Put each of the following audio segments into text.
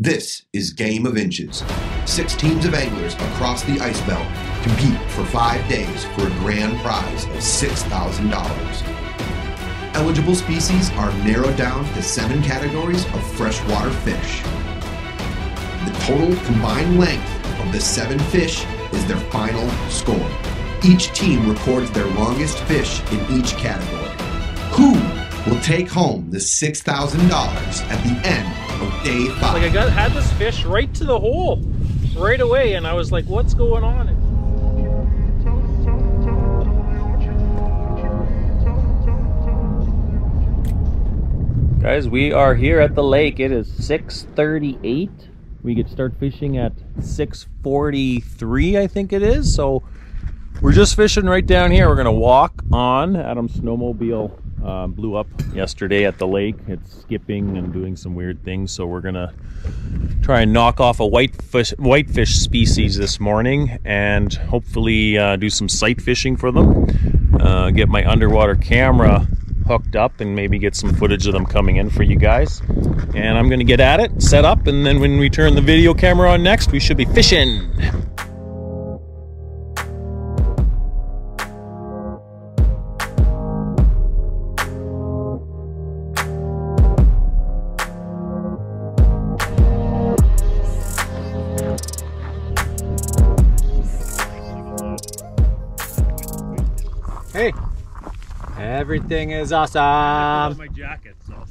This is Game of Inches. Six teams of anglers across the ice belt compete for five days for a grand prize of $6,000. Eligible species are narrowed down to seven categories of freshwater fish. The total combined length of the seven fish is their final score. Each team records their longest fish in each category. Who will take home the $6,000 at the end day five? Like I got had this fish right to the hole right away and I was like, what's going on? Guys, we are here at the lake. It is 6:38. We could start fishing at 6:43, I think it is. So we're just fishing right down here. We're gonna walk on. Adam's snowmobile uh, blew up yesterday at the lake. It's skipping and doing some weird things. So we're gonna try and knock off a whitefish whitefish species this morning, and hopefully uh, do some sight fishing for them. Uh, get my underwater camera hooked up and maybe get some footage of them coming in for you guys. And I'm gonna get at it, set up, and then when we turn the video camera on next, we should be fishing. Everything is awesome. my jacket, so.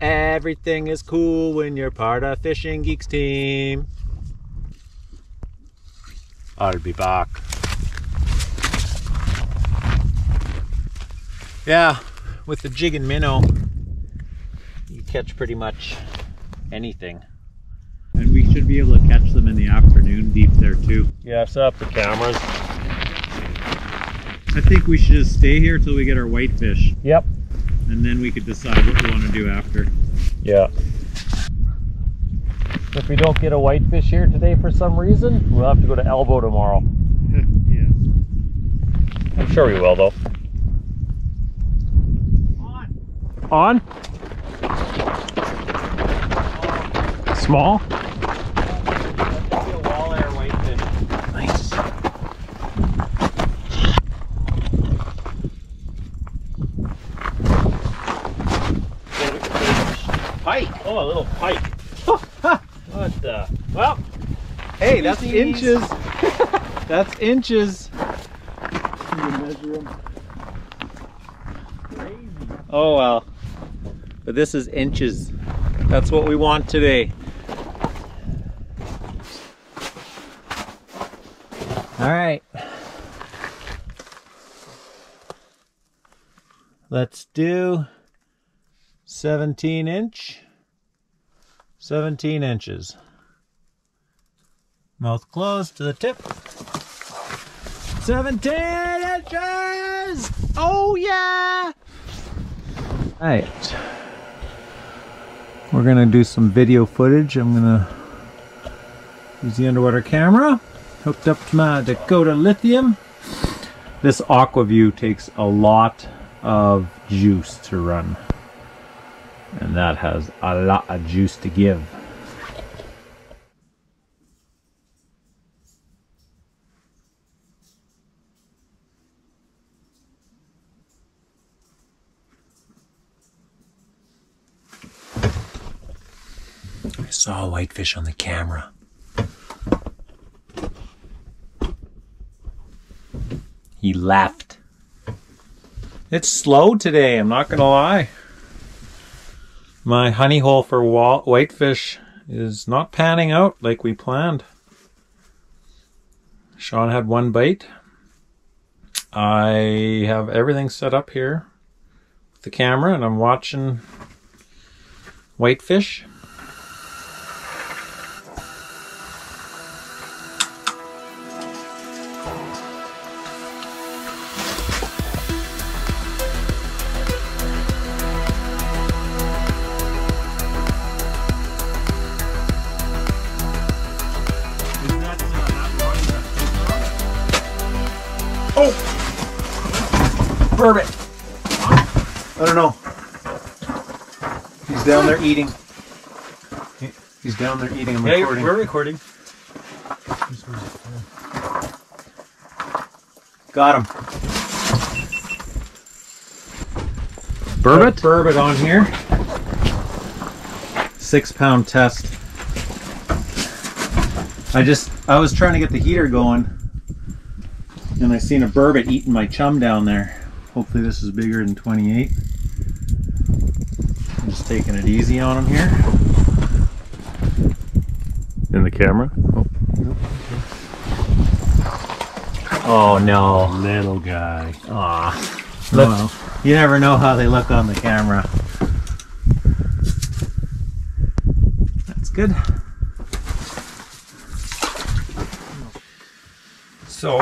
Everything is cool when you're part of Fishing Geeks team. I'll be back. Yeah, with the jig and minnow, you catch pretty much anything. And we should be able to catch them in the afternoon deep there too. Yeah, set up the cameras. I think we should just stay here till we get our whitefish Yep. and then we could decide what we want to do after. Yeah. If we don't get a whitefish here today for some reason, we'll have to go to Elbow tomorrow. yeah. I'm sure we will though. On? On? Small? Nice. Pike. Oh, a little pike. what the? Well, Hey, that's inches. that's inches. Oh well. But this is inches. That's what we want today. All right. Let's do 17 inch. 17 inches. Mouth closed to the tip. 17 inches! Oh yeah! Alright. We're gonna do some video footage. I'm gonna use the underwater camera hooked up to my Dakota Lithium. This Aqua-Vu takes a lot of juice to run. And that has a lot of juice to give. I saw a whitefish on the camera. He left. It's slow today, I'm not gonna lie. My honey hole for whitefish is not panning out like we planned. Sean had one bite. I have everything set up here with the camera and I'm watching whitefish. Bourbon. I don't know. He's down there eating. He- He's He's down there eating and Yeah, you're- recording. we're recording. Got him. Burbot? Burbot on here. Six pound test. I just, I was trying to get the heater going and I seen a burbot eating my chum down there. Hopefully this is bigger than 28. I'm just taking it easy on him here. In the camera? Oh, oh no. Little guy. Aw. Look, you never know how they look on the camera. That's good. So,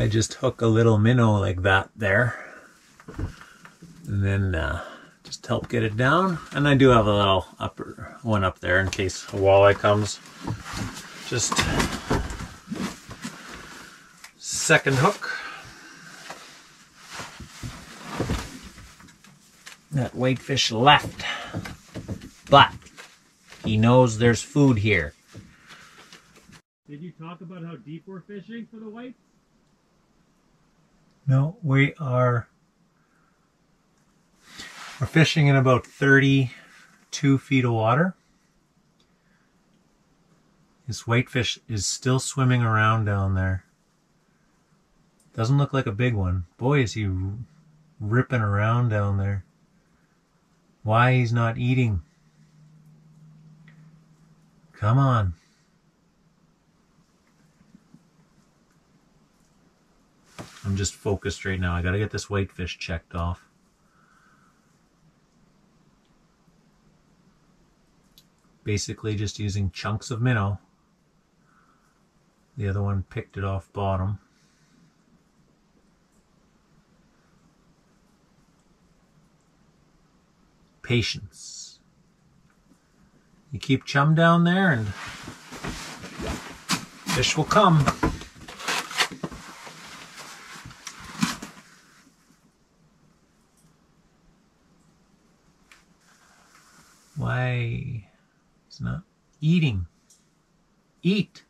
I just hook a little minnow like that there. And then uh, just help get it down. And I do have a little upper one up there in case a walleye comes. Just second hook. That whitefish left. But he knows there's food here. Did you talk about how deep we're fishing for the whites? No, we are we're fishing in about 32 feet of water. This whitefish is still swimming around down there. Doesn't look like a big one. Boy, is he ripping around down there. Why he's not eating? Come on. I'm just focused right now. I gotta get this whitefish checked off. Basically just using chunks of minnow. The other one picked it off bottom. Patience. You keep chum down there and fish will come. Why? He's not eating. Eat.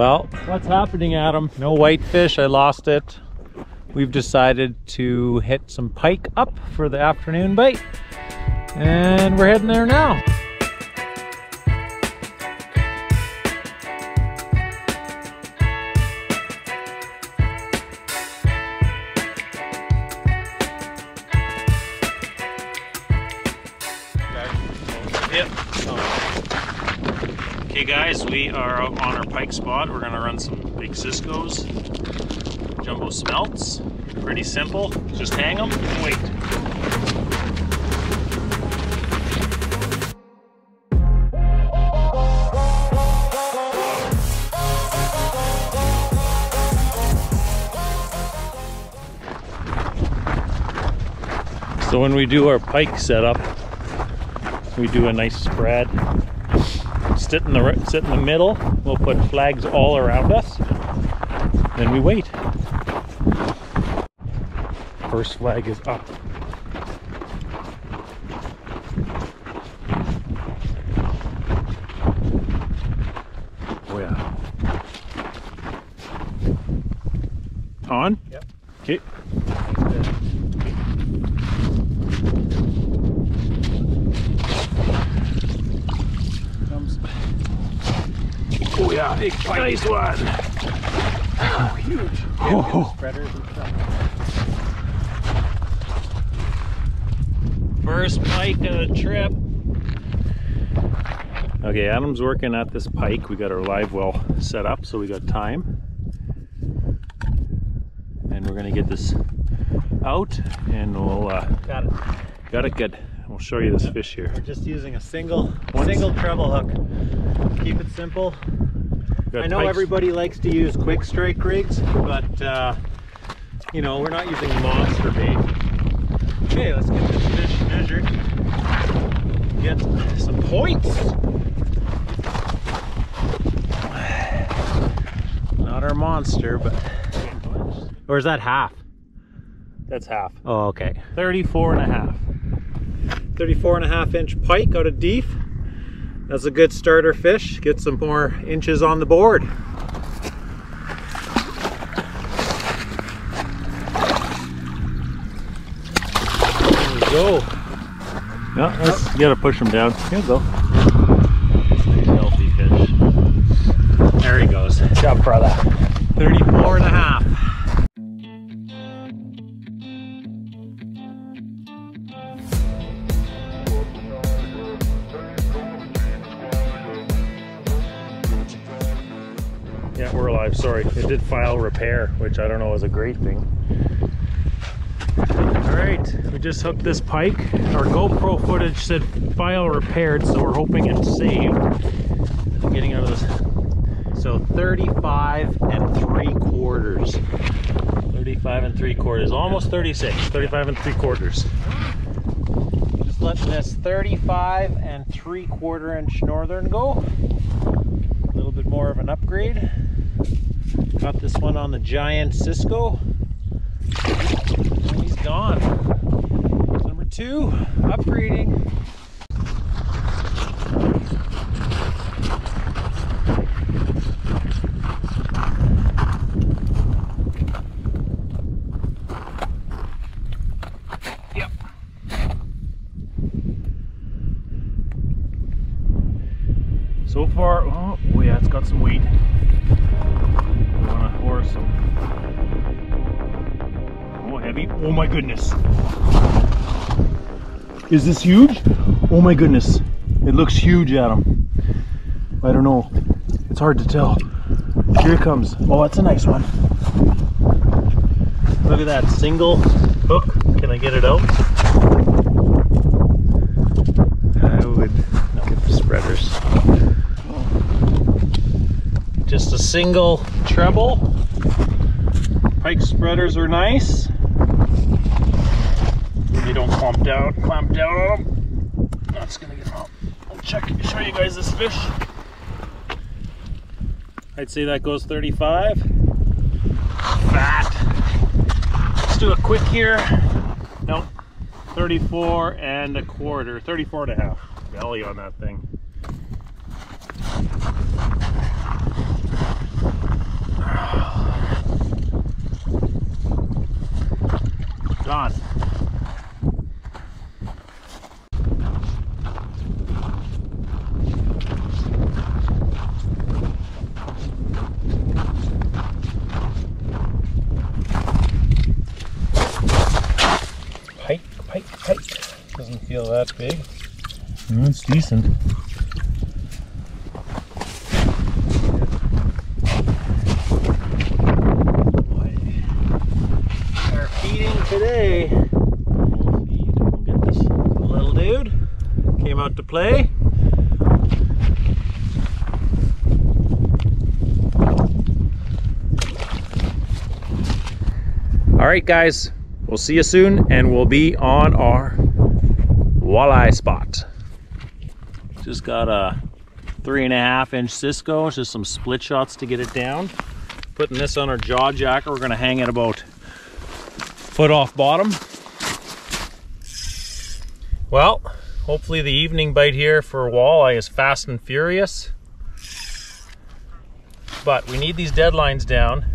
Well, what's happening, Adam? No whitefish. I lost it. We've decided to hit some pike up for the afternoon bite. And we're heading there now. Pike spot. We're gonna run some big Cisco's, jumbo smelts. Pretty simple, just hang them and wait. So when we do our pike setup, we do a nice spread sit in the sit in the middle. We'll put flags all around us. Then we wait. First flag is up. Oh yeah. On? Yep. Okay. Oh yeah, big nice one. Oh, huge. Oh. First pike of the trip. Okay, Adam's working at this pike. We got our live well set up, so we got time. And we're gonna get this out and we'll uh, Got it. got it good. We'll show you this fish here. We're just using a single One- single treble hook. Keep it simple. I know pikes- everybody likes to use quick strike rigs, but uh, you know we're not using monster bait. Okay, let's get this fish measured. Get some points. Not our monster, but or is that half? That's half. Oh, okay. 34 and a half. 34 and a half inch pike out of Deef. That's a good starter fish. Get some more inches on the board. There we go. Yeah, that's, you gotta push them down. Here you go. Sorry. It did file repair, which I don't know is a great thing. All right, we just hooked this pike. Our GoPro footage said file repaired, so we're hoping it's saved. I'm getting out of this. So 35 and 3 quarters. 35 and 3 quarters. Almost 36. 35 and 3 quarters. Just letting this 35 and 3 quarter inch northern go. A little bit more of an upgrade. Got this one on the giant Cisco. And he's gone. Number two, upgrading. Is this huge? Oh my goodness. It looks huge, Adam. I don't know. It's hard to tell. Here it comes. Oh, that's a nice one. Look at that single hook. Can I get it out? I would get the spreaders. Just a single treble. Pike spreaders are nice. They don't clamp down, clamp down on them. That's gonna get out. I'll check, show you guys this fish. I'd say that goes 35. Fat. Let's do a quick here. Nope. 34 and a quarter, 34 and a half belly on that thing. Gone. Pike, pike, pike. Doesn't that big. Mm, it's decent. Our feeding today. We'll feed. We'll get this little dude. Came out to play. All right, guys. We'll see you soon, and we'll be on our walleye spot. Just got a three and a half inch Cisco. It's just some split shots to get it down. Putting this on our jaw jacker. We're gonna hang it about foot off bottom. Well, hopefully the evening bite here for walleye is fast and furious. But we need these deadlines down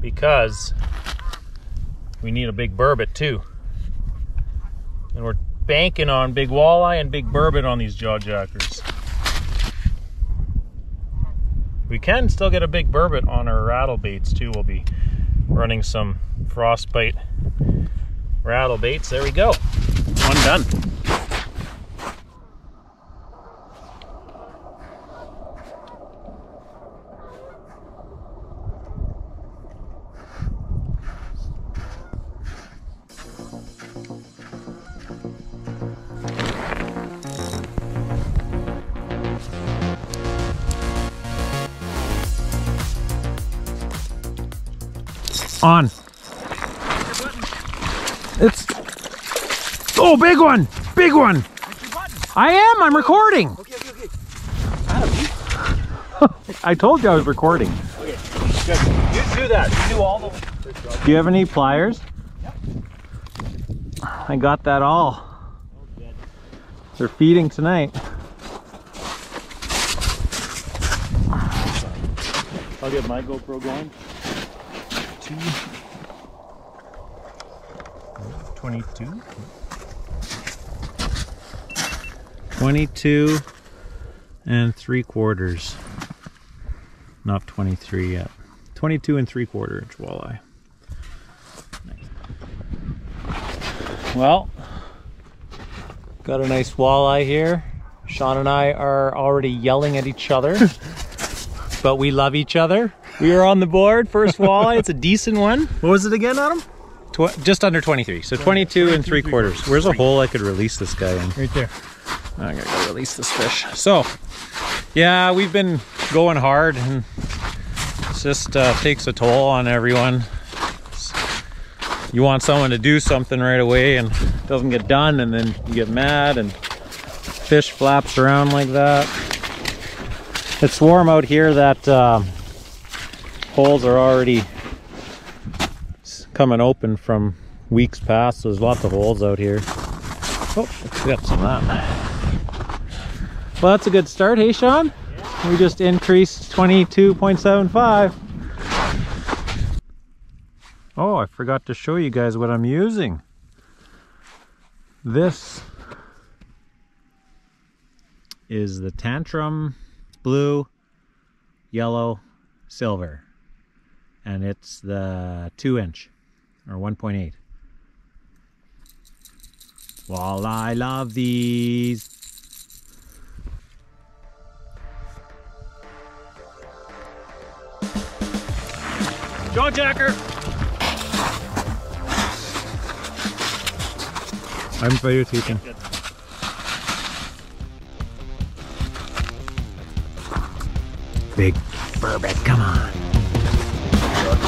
because we need a big burbot too. And we're banking on big walleye and big burbot on these jaw jackers. We can still get a big burbot on our rattle baits too. We'll be running some frostbite rattle baits. There we go. One done. On. It's. Oh, big one! Big one! I am, I'm recording! Okay, okay, okay. I told you I was recording. Good. You do that. You do all the. Do you have any pliers? I got that all. They're feeding tonight. I'll get my GoPro going. Two. 22. 22 and three quarters. Not 23 yet. 22 and three quarter inch walleye. Well, got a nice walleye here. Sean and I are already yelling at each other, but we love each other. We are on the board. First walleye. It's a decent one. What was it again, Adam? Tw- just under 23. So 22 and three quarters. Where's a hole I could release this guy in? Right there. I gotta go release this fish. So, yeah, we've been going hard and it just uh, takes a toll on everyone. You want someone to do something right away and it doesn't get done and then you get mad and fish flaps around like that. It's warm out here that um, holes are already coming open from weeks past. There's lots of holes out here. Oh, let's some of that. Well, that's a good start, hey Sean? We just increased 22.75. Oh, I forgot to show you guys what I'm using. This is the Tantrum Blue, Yellow, Silver. And it's the 2 inch, or 1.8. Well, I love these. Jaw jacker. I'm videotaping. Good. Big burbot, come on.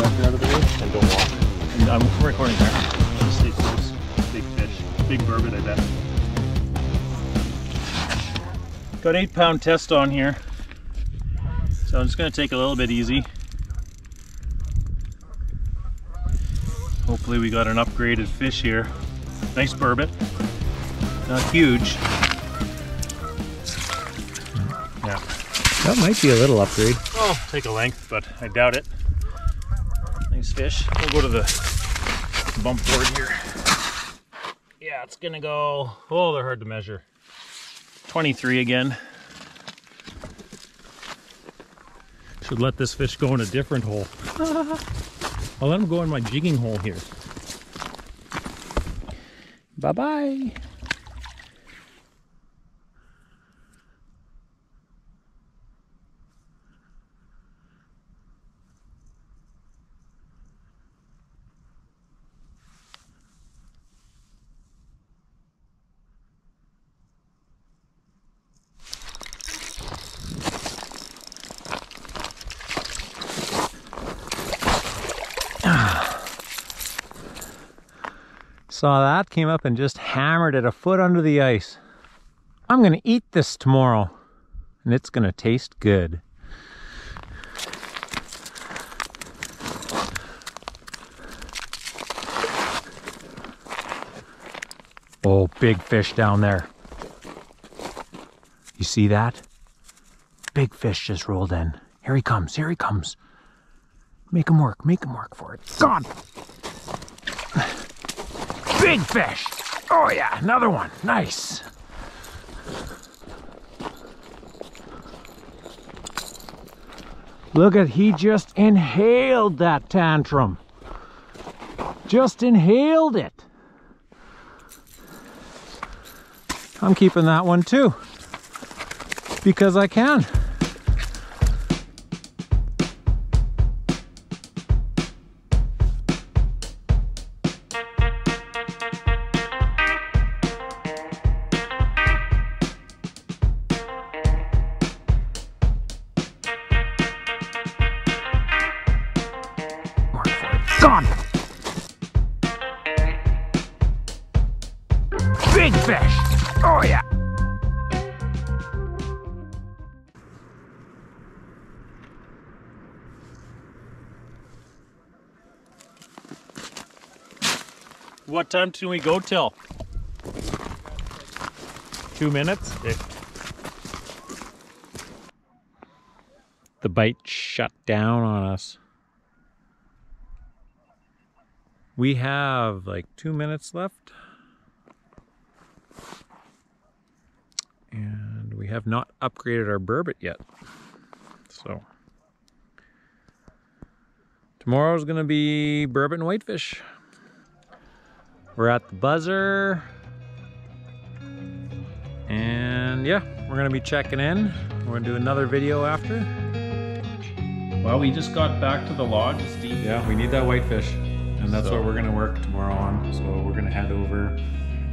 And don't walk. And I'm recording there. Just stay close. Big fish. Big burbot, I bet. Got eight pound test on here. So I'm just gonna take a little bit easy. Hopefully we got an upgraded fish here. Nice burbot. Not huge. Yeah. That might be a little upgrade. Oh, take a length, but I doubt it. Fish. We'll go to the bump board here. Yeah, it's gonna go. Oh, they're hard to measure. 23 again. Should let this fish go in a different hole. I'll let him go in my jigging hole here. Bye bye Saw that, came up and just hammered it a foot under the ice. I'm gonna eat this tomorrow, and it's gonna taste good. Oh, big fish down there. You see that? Big fish just rolled in. Here he comes, here he comes. Make him work, make him work for it. God! Big fish! Oh yeah, another one. Nice. Look at, he just inhaled that tantrum. Just inhaled it. I'm keeping that one too. Because I can. Time can we go till? Two minutes? Eh. The bite shut down on us. We have like two minutes left. And we have not upgraded our burbot yet. So tomorrow's gonna be burbot and whitefish. We're at the buzzer. And yeah, we're gonna be checking in. We're gonna do another video after. Well, we just got back to the lodge, Steve. Yeah, we need that whitefish. And that's So- what we're gonna work tomorrow on. So we're gonna head over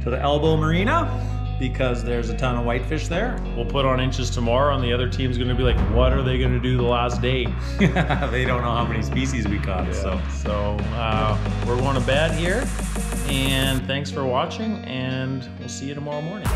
to the Elbow Marina because there's a ton of whitefish there. We'll put on inches tomorrow, and the other team's going to be like, what are they going to do the last day? they don't know how many species we caught, so So uh, we're going to bed here, and thanks for watching, and we'll see you tomorrow morning.